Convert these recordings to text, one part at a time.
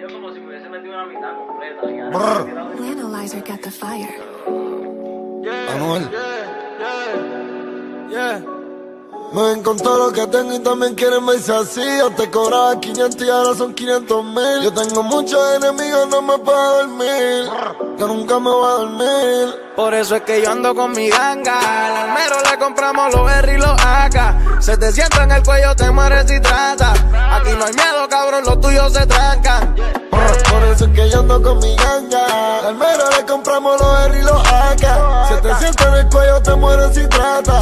dio como si me hubiese metido una mitad completa. Y me ven con todo lo que tengo y también quieren verse así. Yo te cobraba 500 y ahora son 500 mil. Yo tengo muchos enemigos, no me puedo dormir. Que nunca me voy a dormir. Por eso es que yo ando con mi ganga. Al almero le compramos los R y los AK. Se te sienta en el cuello, te mueres si trata. Aquí no hay miedo, cabrón, los tuyos se trancan. Por eso es que yo ando con mi ganga. Al mero le compramos los R y los AK. Si te sientes en el cuello, te mueres si trata.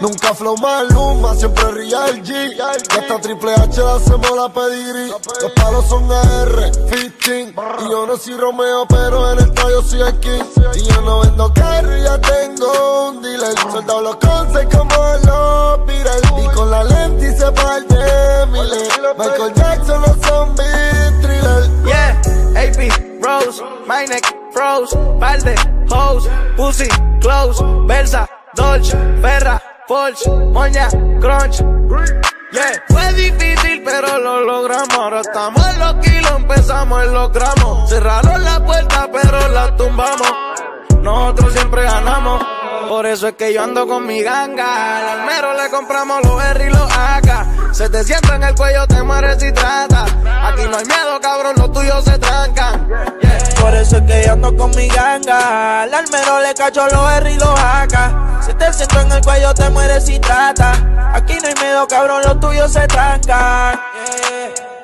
Nunca flow más luma, siempre real G. Y hasta Triple H le hacemos la pedigrí. Los palos son AR, 15. Y yo no soy Romeo, pero en el estadio soy el King. Y yo no vendo carro, ya tengo un dealer. Soldado los conces como los Beatles. Y con la lente se parte Miller. Michael Jackson, los zombies, thriller. Yeah, AP, Rose, my neck, froze, balde, hose, pussy, close, Versa, Dolce, Ferra, Porsche, Moña, Crunch. Yeah, fue difícil, pero lo logramos. Ahora estamos en los kilos, empezamos en los gramos. Cerraron la puerta, pero la tumbamos. Nosotros siempre ganamos. Por eso es que yo ando con mi ganga. Al almero le compramos los R y los AK. Se te sienta en el cuello, te mueres si trata. Aquí no hay miedo, cabrón, los tuyos se trancan. Eso es que yo ando con mi ganga. Al almero le cacho los R y los AK. Se te sienta en el cuello, te mueres si trata. Aquí no hay miedo, cabrón, los tuyos se trancan.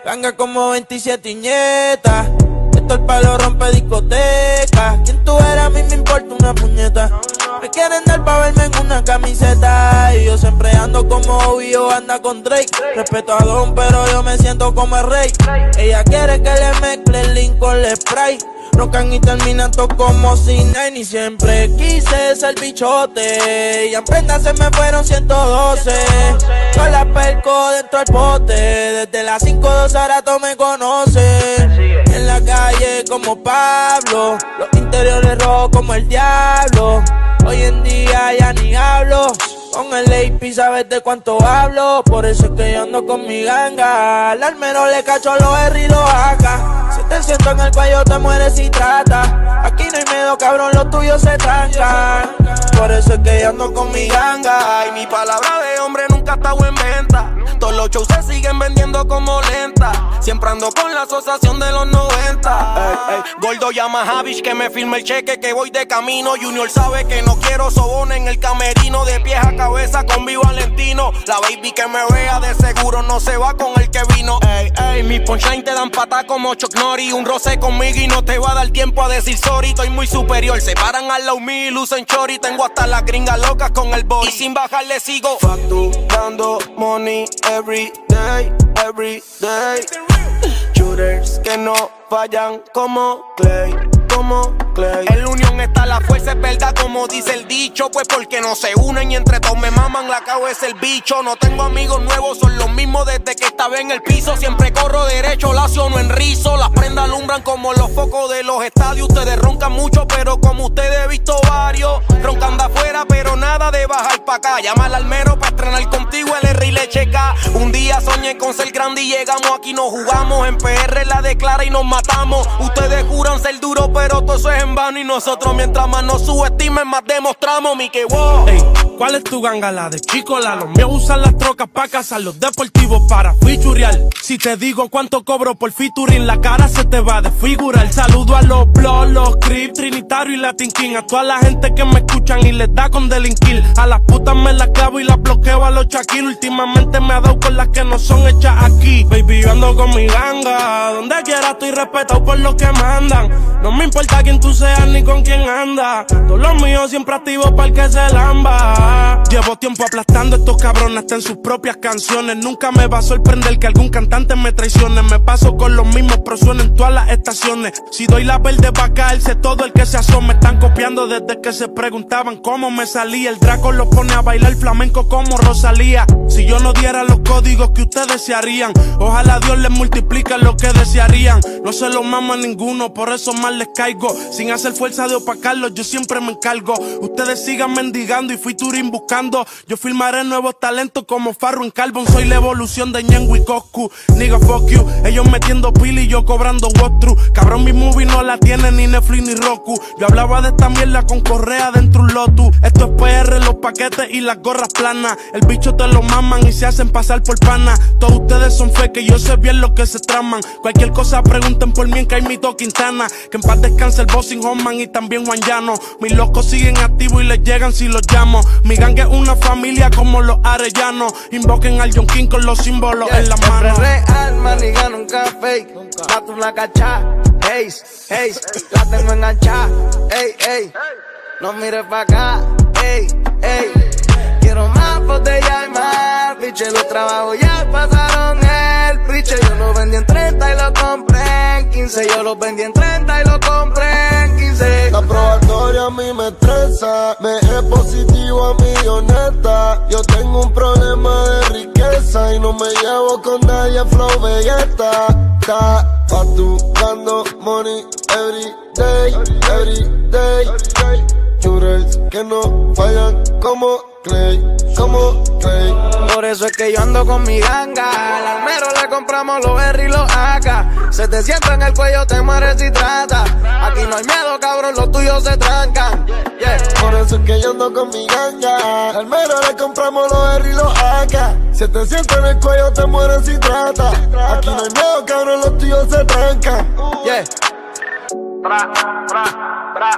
Ganga como 27 iñetas. Esto el palo rompe discoteca. ¿Quién tú eres? A mí me importa una puñeta. Me quieren dar pa' verme en una camiseta. Y yo siempre ando como obvio, anda con Drake. Respeto a Don, pero yo me siento como el rey. Ella quiere que le mezcle el link con el spray. Rocan y terminan todo como si nada. Y siempre quise ser bichote. Y en prenda se me fueron 112. Con la perco dentro del pote. Desde las 5 de todo me conoce. En la calle como Pablo. Los interiores rojos como el diablo. Hoy en día ya ni hablo. Con el AP sabes de cuánto hablo. Por eso es que yo ando con mi ganga. Al almero le cacho los R y los AK. Te siento en el cuello te mueres si trata. Aquí no hay miedo, cabrón, los tuyos se trancan. Por eso es que ando con mi ganga. Y mi palabra de hombre nunca estado en venta. Todos los shows se siguen vendiendo como lenta. Siempre ando con la asociación de los 90. Ey. Gordo llama a Javish que me firme el cheque que voy de camino. Junior sabe que no quiero sobón en el camerino. De pies a cabeza con mi Valentino. La baby que me vea de seguro no se va con el que vino. Ey, ey, mis punchline te dan pata como Chuck Norris. Un roce conmigo y no te va a dar tiempo a decir sorry. Estoy muy superior. Se paran al lado mío y lucen chori. Tengo hasta las gringas locas con el body. Y sin bajar le sigo facturando money every day, every day. Shooters que no fallan como Clay, como Clay. En la unión está la fuerza, es verdad, como dice el dicho. Pues porque no se unen y entre todos me maman la cabeza el bicho. No tengo amigos nuevos, son los mismos desde que estaba en el piso. Siempre corro derecho, lacio no en rizo. Las prendas alumbran como los focos de los estadios. Ustedes roncan mucho, pero como ustedes he visto varios. Roncan de afuera, pero nada de bajar pa' acá. Llama al almero pa' estrenar contigo el R y le checa. Un día soñé con ser grande y llegamos aquí, nos jugamos. En PR la declara y nos matamos. Ustedes juran ser duros, pero todo eso es Y nosotros, mientras más nos subestimen, más demostramos mi que wow. Ey, ¿cuál es tu ganga? La de chico, la los míos usan las trocas pa' cazar los deportivos para fichurial. Si te digo cuánto cobro por featuring, la cara se te va a desfigurar. Saludo a los blogs, los Crip, Trinitario y Latin King. A toda la gente que me escuchan y les da con delinquir. A las putas me las clavo y las bloqueo a los Shaquille. Últimamente me ha dado con las que no son hechas aquí. Baby, yo ando con mi ganga. Donde quiera estoy respetado por lo que mandan. No me importa quién tú seas ni con quién anda. Todos los míos siempre activos para el que se lamba. Llevo tiempo aplastando estos cabrones hasta en sus propias canciones. Nunca me va a sorprender que algún cantante me traicione. Me paso con los mismos, pero suena en todas las estaciones. Si doy la verde va a caerse todo el que se asome. Están copiando desde que se preguntaban cómo me salía. El Draco los pone a bailar flamenco como Rosalía. Si yo no diera los códigos que ustedes se harían, ojalá Dios les multiplique lo que desearían. No se lo mama ninguno, por eso más les caigo. Sin hacer fuerza de opacarlos, yo siempre me encargo. Ustedes sigan mendigando y fui featuring buscando. Yo filmaré nuevos talentos como Farro en Carbon. Soy la evolución de Ñengo y Coscu. Nigga, fuck you. Ellos metiendo pili y yo cobrando walkthrough. Cabrón, mi movie no la tiene ni Netflix ni Roku. Yo hablaba de esta mierda con correa dentro un lotu. Esto es PR, los paquetes y las gorras planas. El bicho te lo maman y se hacen pasar por pana. Todos ustedes son que yo sé bien lo que se traman. Cualquier cosa pregunten por mí en Caimito Quintana. Que en paz descanse el Bossing Homan y también Juan Llano. Mis locos siguen activos y les llegan si los llamo. Mi gang es una familia como los arellanos. Invoquen al John King con los símbolos en la mano. real, maniga, nunca fake. Mato una cacha, hey, hey, la tengo enganchada, ey, ey. No mires pa' acá, ey, ey. Quiero más botella y más, piche, los trabajos ya pasaron el piche. Yo lo vendí en 30 y lo compré 15. Yo lo vendí en 30 y lo compré en 15. La probatoria a mí me estresa, me es positivo a mi honesta. Yo tengo un problema de riqueza y no me llevo con nadie, flow belleta. Está facturando money every day, every day. Jurels que no fallan como Clay, como Clay. Por eso es que yo ando con mi ganga. Al almero le compramos los R y los AK. Se te sienta en el cuello, te mueres si trata. Aquí no hay miedo, cabrón, los tuyos se trancan. Por eso es que yo ando con mi ganga. Al almero le compramos los R y los AK. Se te sienta en el cuello, te mueres si trata. Aquí no hay miedo, cabrón, los tuyos se trancan. Yeah. Bra, bra, bra,